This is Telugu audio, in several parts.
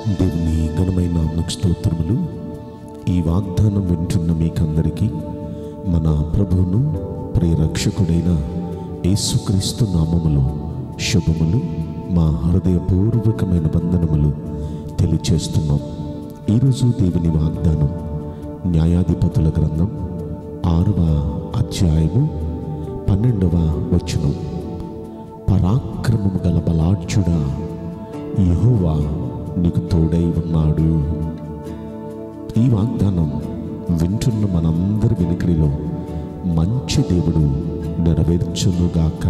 దేవుని ఘనమైన స్తోత్రములు ఈ వాగ్దానం వింటున్న మీకందరికీ మన ప్రభువును ప్రియరక్షకుడైన యేసుక్రీస్తు నామములో శుభములు. మా హృదయపూర్వకమైన బంధనములు తెలియచేస్తున్నాం. ఈరోజు దేవుని వాగ్దానం న్యాయాధిపతుల గ్రంథం ఆరవ అధ్యాయము పన్నెండవ వచనం. పరాక్రమము గల బలాఢ్యుడా యెహోవా నీకు తోడై ఉన్నాడు. ఈ వాగ్దానం వింటున్న మనందరి వెనుకడిలో మంచి దేవుడు నెరవేర్చునుగాక.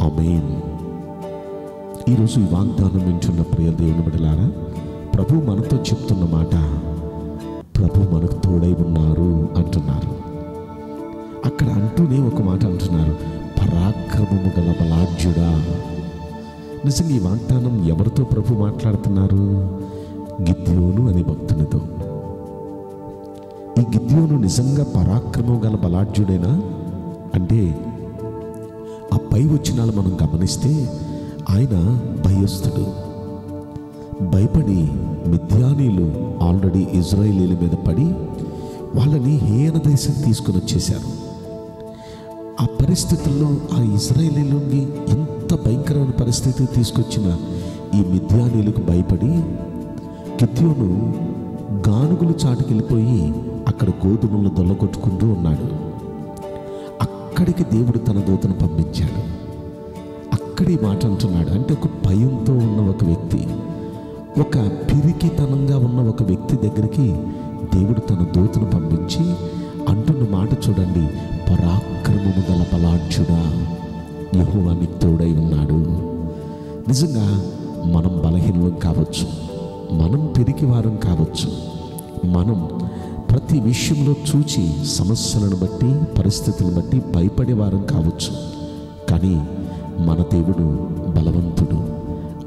అమేన్ ఈరోజు ఈ వాగ్దానం వింటున్న ప్రియ దేవుని బిడలారా ప్రభు మనతో చెప్తున్న మాట ప్రభు మనకు తోడై ఉన్నారు అంటున్నారు. అక్కడ అంటూనే ఒక మాట అంటున్నారు పరాక్రమము గల బలాఢ్యుడా. నిజంగా ఈ వాగ్దానం ఎవరితో ప్రభు మాట్లాడుతున్నారు? గిద్యోను అనే భక్తునితో. ఈ గిద్యోను నిజంగా పరాక్రమం గల బలాఢ్యుడేనా? అంటే ఆ పై వచ్చినాలు మనం గమనిస్తే ఆయన భయస్థుడు. భయపడి మిథ్యానీలు ఆల్రెడీ ఇజ్రాయేలీల మీద పడి వాళ్ళని హీన దేశం తీసుకుని వచ్చేశారు. ఆ పరిస్థితుల్లో ఆ ఇజ్రాయేలీలోని ఎంత భయంకరమైన పరిస్థితి తీసుకొచ్చిన ఈ మిథ్యానీలకు భయపడి కిత్యోను గానుగులు చాటుకెళ్ళిపోయి అక్కడ గోధుమలను దొల్లగొట్టుకుంటూ ఉన్నాడు. అక్కడికి దేవుడు తన దూతను పంపించాడు. అక్కడి మాట అంటున్నాడు. అంటే ఒక భయంతో ఉన్న ఒక వ్యక్తి ఒక పిరికితనంగా ఉన్న ఒక వ్యక్తి దగ్గరికి దేవుడు తన దూతను పంపించి అంటున్న మాట చూడండి పరాక్రమము గల బలాఢ్యుడా. యెహోవా నీకు తోడై ఉన్నాడు. నిజంగా మనం బలహీనం కావచ్చు. మనం పెరిగి వారం కావచ్చు. మనం ప్రతి విషయంలో చూచి సమస్యలను బట్టి పరిస్థితులను బట్టి భయపడేవారం కావచ్చు. కానీ మన దేవుడు బలవంతుడు.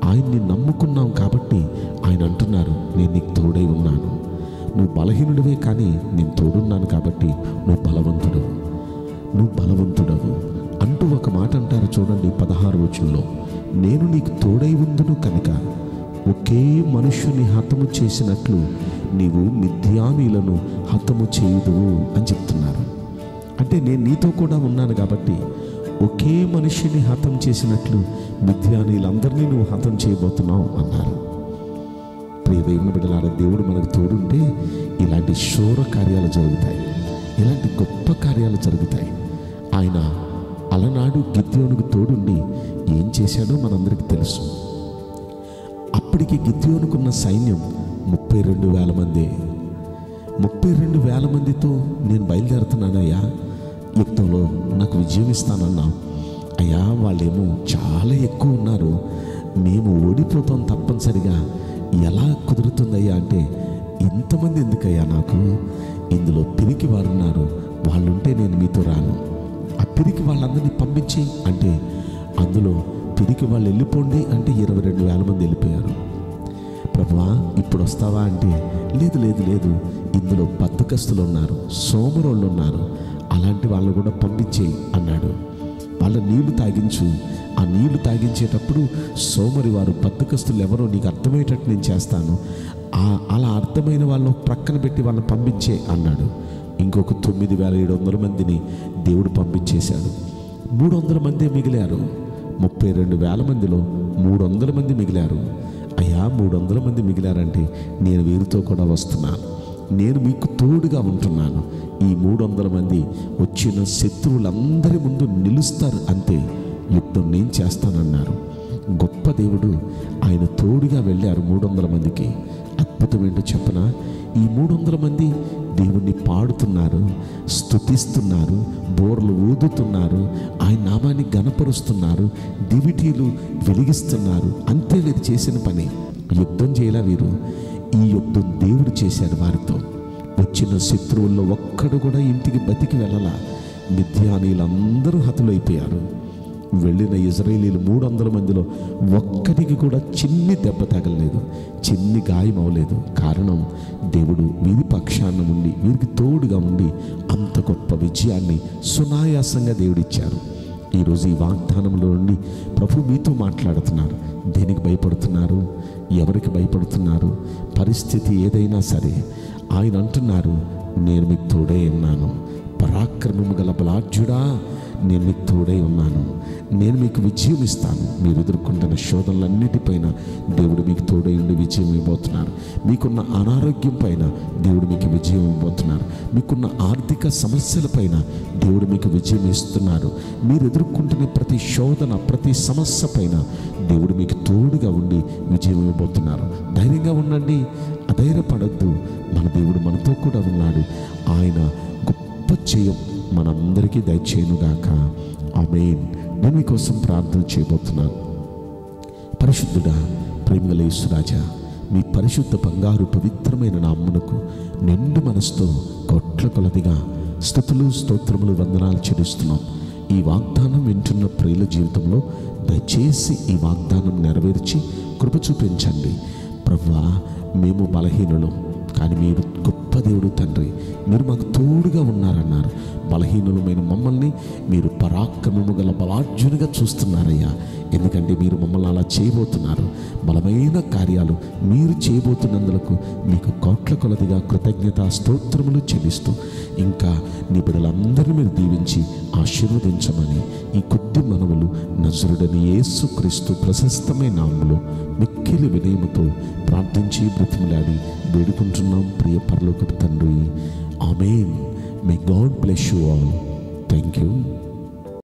ఆయన్ని నమ్ముకున్నాం కాబట్టి ఆయన అంటున్నారు నేను నీకు తోడై ఉన్నాను. నువ్వు బలహీనుడివే కానీ నేను తోడున్నాను కాబట్టి నువ్వు బలవంతుడు. నువ్వు బలవంతుడవు. అంటూ ఒక మాట అంటారు చూడండి పదహారు వచనంలో. నేను నీకు తోడై ఉందును కనుక ఒకే మనుష్యుని హతము చేసినట్లు నీవు మిథ్యానీలను హతము చేయుదువు అని చెప్తున్నారు. అంటే నేను నీతో కూడా ఉన్నాను కాబట్టి ఒకే మనిషిని హతం చేసినట్లు మిథ్యానీలందరినీ నువ్వు హతం చేయబోతున్నావు అన్నారు. ప్రియ దేవుని బిడ్డలారా దేవుడు మనకు తోడుంటే ఇలాంటి శూర కార్యాలు జరుగుతాయి. ఇలాంటి గొప్ప కార్యాలు జరుగుతాయి. ఆయన అలనాడు గిద్యోనుకు తోడుండి ఏం చేశాడో మనందరికీ తెలుసు. అప్పటికి గిద్యోనుకున్న సైన్యం ముప్పై రెండు వేల మంది. ముప్పై రెండు వేల మందితో నేను బయలుదేరుతున్నానయ్యా. యుద్ధంలో నాకు విజయం ఇస్తానన్నా. అయ్యా వాళ్ళేమో చాలా ఎక్కువ ఉన్నారు. మేము ఓడిపోతాం తప్పనిసరిగా. ఎలా కుదురుతుందయ్యా అంటే ఇంతమంది ఎందుకయ్యా నాకు? ఇందులో పిరికి వారున్నారు వాళ్ళుంటే నేను మీతో రాను. ఆ పిరికి వాళ్ళందరినీ పంపించి అంటే అందులో పిరికి వాళ్ళు వెళ్ళిపోండి అంటే ఇరవై రెండు వేల మంది వెళ్ళిపోయారు. ప్రభువా ఇప్పుడు వస్తావా అంటే లేదు లేదు లేదు. ఇందులో బద్దకస్తులు ఉన్నారు సోమరోళ్ళు ఉన్నారు. అలాంటి వాళ్ళు కూడా పంపించేయి అన్నాడు. వాళ్ళ నీళ్ళు తాగించు. ఆ నీళ్ళు తాగించేటప్పుడు సోమరి వారు బద్దకస్తులు ఎవరో నీకు అర్థమయ్యేటట్టు నేను చేస్తాను. అలా అర్థమైన వాళ్ళని ప్రక్కన పెట్టి వాళ్ళని పంపించే అన్నాడు. ఇంకొక తొమ్మిది వేల ఏడు వందల మందిని దేవుడు పంపించేశాడు. మూడు వందల మందే మిగిలారు. ముప్పై రెండు వేల మందిలో మూడు వందల మంది మిగిలారు. అయ్యా మూడు వందల మంది మిగిలారంటే నేను వీరితో కూడా వస్తున్నాను. నేను మీకు తోడుగా ఉంటున్నాను. ఈ మూడు వందల మంది వచ్చిన శత్రువులందరి ముందు నిలుస్తారు అంతే యుద్ధం నేను చేస్తానన్నారు. గొప్ప దేవుడు ఆయన తోడుగా వెళ్ళారు మూడు వందల మందికి. అద్భుతం ఏంటో చెప్పన? ఈ మూడు వందల మంది దేవుణ్ణి పాడుతున్నారు స్తుతిస్తున్నారు బోర్లు ఊదుతున్నారు ఆయన నామాన్ని గనపరుస్తున్నారు దివిటీలు వెలిగిస్తున్నారు. అంతే వీరు చేసిన పని. యుద్ధం చేయలే వీరు. ఈ యుద్ధం దేవుడు చేశాడు వారితో. వచ్చిన శత్రువుల్లో ఒక్కడు కూడా ఇంటికి బతికి వెళ్ళలా. మిథ్యానీలందరూ హతులైపోయారు. వెళ్ళిన ఇజ్రాయేలీలు మూడు వందల మందిలో ఒక్కరికి కూడా చిన్ని దెబ్బ తగలలేదు చిన్ని గాయం అవ్వలేదు. కారణం దేవుడు వీరి పక్షాన ఉండి వీరికి తోడుగా ఉండి అంత గొప్ప విజయాన్ని సునాయాసంగా దేవుడిచ్చారు. ఈరోజు ఈ వాగ్దానంలో నుండి ప్రభు మీతో మాట్లాడుతున్నారు. దేనికి భయపడుతున్నారు? ఎవరికి భయపడుతున్నారు? పరిస్థితి ఏదైనా సరే ఆయన అంటున్నారు నేను మీకు తోడే ఉన్నాను. పరాక్రమము గల బలాఢ్యుడా నేను మీకు తోడై ఉన్నాను. నేను మీకు విజయం ఇస్తాను. మీరు ఎదుర్కొంటున్న శోధనలన్నిటిపైన దేవుడు మీకు తోడై ఉండి విజయం ఇవ్వబోతున్నారు. మీకున్న అనారోగ్యం పైన దేవుడు మీకు విజయం ఇవ్వబోతున్నారు. మీకున్న ఆర్థిక సమస్యలపైన దేవుడు మీకు విజయం ఇస్తున్నారు. మీరు ఎదుర్కొంటున్న ప్రతి శోధన ప్రతి సమస్య పైన దేవుడు మీకు తోడుగా ఉండి విజయం ఇవ్వబోతున్నారు. ధైర్యంగా ఉండండి. అధైర్యపడద్దు. మన దేవుడు మనతో కూడా ఉన్నాడు. ఆయన గొప్ప చేయం మనందరికీ దయచేయునుగాక. ఆమెన్. నేను మీకోసం ప్రార్థన చేయబోతున్నాను. పరిశుద్ధుడా ప్రేమగల మీ పరిశుద్ధ బంగారు పవిత్రమైన నామ్మునకు నిండు మనసుతో కొట్ల కొలదిగా స్థుతులు స్తోత్రములు వందనాలు చెల్లిస్తున్నాం. ఈ వాగ్దానం వింటున్న ప్రియుల జీవితంలో దయచేసి ఈ వాగ్దానం నెరవేర్చి కృప చూపించండి. ప్రవ్వా మేము బలహీనులు కానీ మీరు గొప్ప దేవుడు తండ్రి. మీరు మాకు తోడుగా ఉన్నారన్నారు. బలహీనులమైన మమ్మల్ని మీరు పరాక్రమము గల బలార్జునిగా చూస్తున్నారయ్యా. ఎందుకంటే మీరు మమ్మల్ని అలా చేయబోతున్నారు. బలమైన కార్యాలు మీరు చేయబోతున్నందులకు మీకు కోట్ల కొలదిగా కృతజ్ఞత స్తోత్రములు చెల్లిస్తూ ఇంకా నీ బిడ్డలందరినీ మీరు దీవించి ఆశీర్వదించమని ఈ కొద్ది మనవులు నజరుడని యేసు క్రీస్తు ప్రశస్తమైన నామములో మిక్కిలి వినయముతో ప్రార్థించి బ్రతిమలాడి వేడుకుంటున్నాం ప్రియ పరలోకపు Amen. May God bless you all. Thank you.